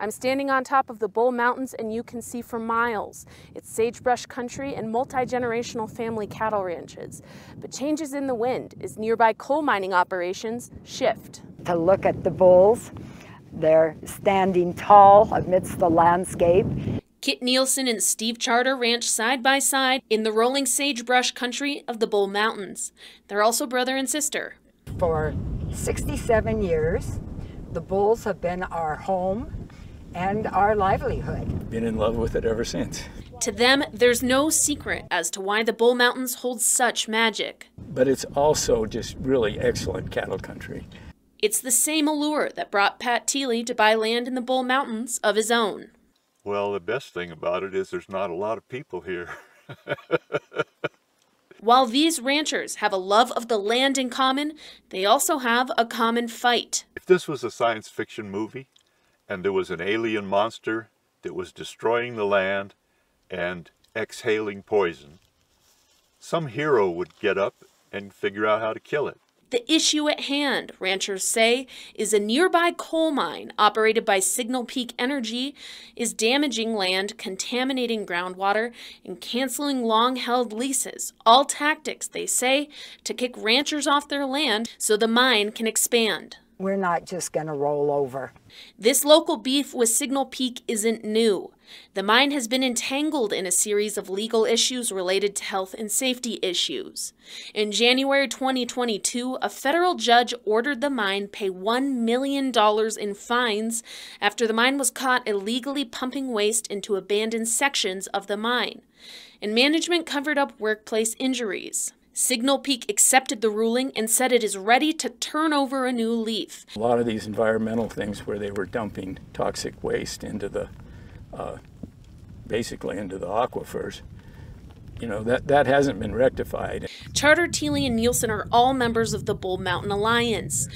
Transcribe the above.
I'm standing on top of the Bull Mountains and you can see for miles. It's sagebrush country and multi-generational family cattle ranches. But changes in the wind as nearby coal mining operations shift. To look at the bulls, they're standing tall amidst the landscape. Kit Nielsen and Steve Charter ranch side by side in the rolling sagebrush country of the Bull Mountains. They're also brother and sister. For 67 years, the bulls have been our home and our livelihood. Been in love with it ever since. To them, there's no secret as to why the Bull Mountains hold such magic. But it's also just really excellent cattle country. It's the same allure that brought Pat Teely to buy land in the Bull Mountains of his own. Well, the best thing about it is there's not a lot of people here. While these ranchers have a love of the land in common, they also have a common fight. If this was a science fiction movie and there was an alien monster that was destroying the land and exhaling poison, some hero would get up and figure out how to kill it. The issue at hand, ranchers say, is a nearby coal mine operated by Signal Peak Energy is damaging land, contaminating groundwater, and canceling long held leases. All tactics, they say, to kick ranchers off their land so the mine can expand. We're not just going to roll over. This local beef with Signal Peak isn't new. The mine has been entangled in a series of legal issues related to health and safety issues. In January 2022, a federal judge ordered the mine pay $1 million in fines after the mine was caught illegally pumping waste into abandoned sections of the mine. And management covered up workplace injuries. Signal Peak accepted the ruling and said it is ready to turn over a new leaf. A lot of these environmental things where they were dumping toxic waste into the, uh, basically into the aquifers, you know, that, that hasn't been rectified. Charter, Teely, and Nielsen are all members of the Bull Mountain Alliance.